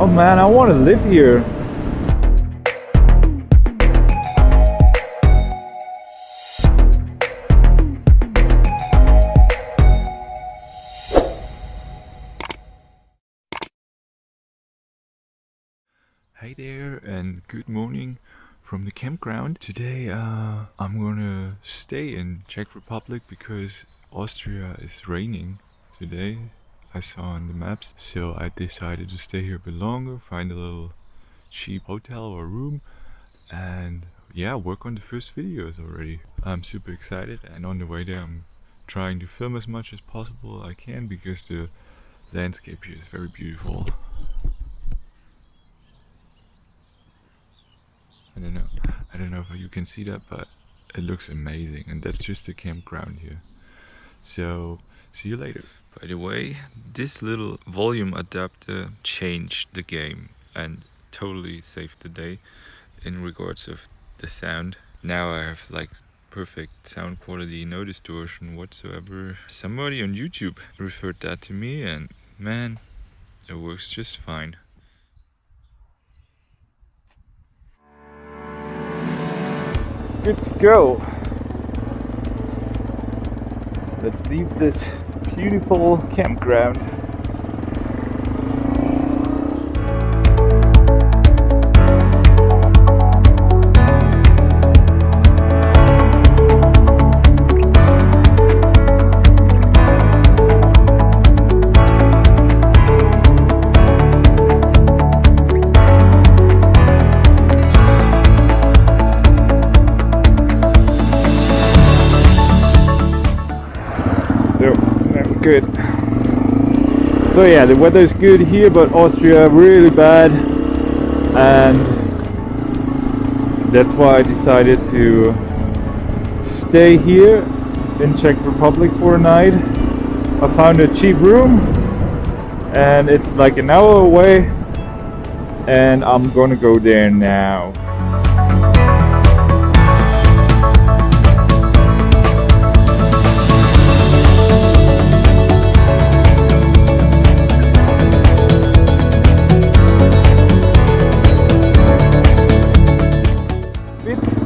Oh man, I want to live here. Hey there and good morning from the campground. Today uh, I'm gonna stay in Czech Republic because Austria is raining today. I saw on the maps, so I decided to stay here a bit longer, find a little cheap hotel or room, and yeah, work on the first videos already. I'm super excited, and on the way there, I'm trying to film as much as possible I can because the landscape here is very beautiful. I don't know. I don't know if you can see that, but it looks amazing, and that's just the campground here. So, see you later. By the way, this little volume adapter changed the game and totally saved the day in regards of the sound. Now I have like perfect sound quality, no distortion whatsoever. Somebody on YouTube referred that to me, and man, it works just fine. Good to go. Let's leave this beautiful campground. So yeah, the weather is good here, but Austria really bad, and that's why I decided to stay here in Czech Republic for a night. I found a cheap room, and it's like an hour away, and I'm gonna go there now.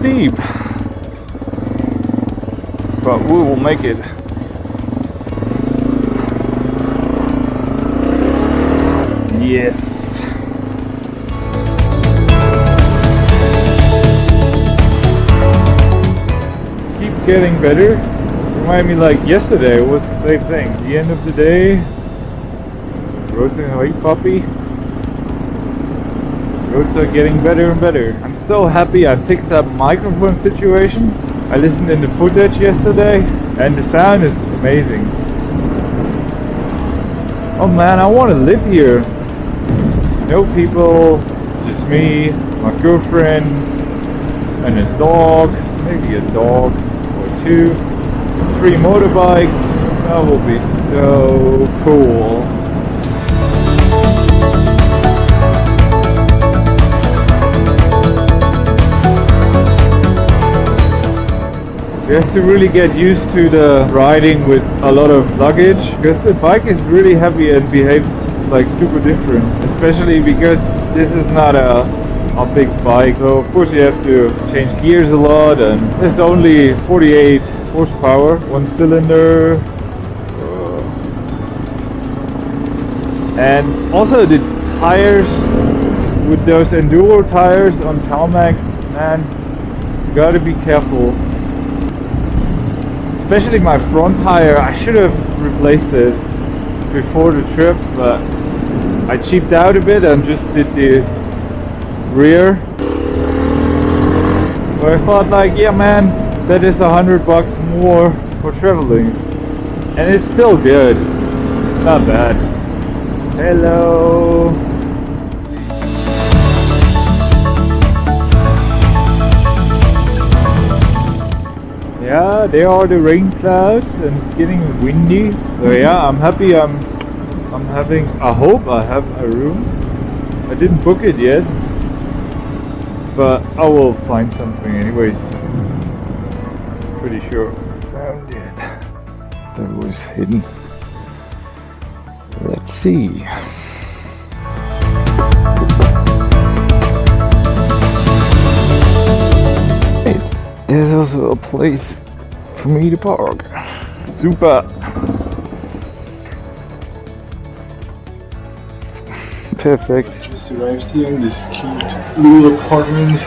Steep, but we will make it. Yes. Keep getting better. Remind me like yesterday was the same thing. The end of the day, roasting a white puppy. Roads are getting better and better. I'm so happy I fixed that microphone situation. I listened in the footage yesterday and the sound is amazing. Oh man, I want to live here. No people, just me, my girlfriend, and a dog, maybe a dog or two, three motorbikes. That will be so cool. You have to really get used to the riding with a lot of luggage because the bike is really heavy and behaves like super different especially because this is not a, a big bike. So of course you have to change gears a lot and it's only 48 horsepower one cylinder. And also the tires with those enduro tires on tarmac man you gotta be careful especially my front tire I should have replaced it before the trip but I cheaped out a bit and just did the rear. But I thought like yeah man that is a hundred bucks more for traveling. And it's still good. Not bad. Hello yeah, there are the rain clouds and it's getting windy. So yeah, mm-hmm. I'm happy I'm I'm having I hope I have a room. I didn't book it yet. But I will find something anyways. Pretty sure. Found it. That was hidden. Let's see. There's also a place for me to park. Super. Perfect. Just arrived here in this cute little apartment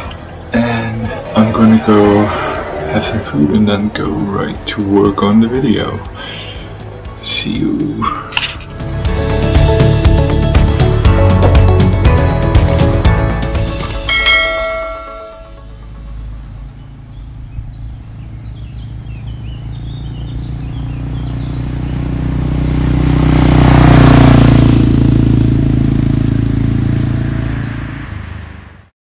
and I'm gonna go have some food and then go right to work on the video. See you.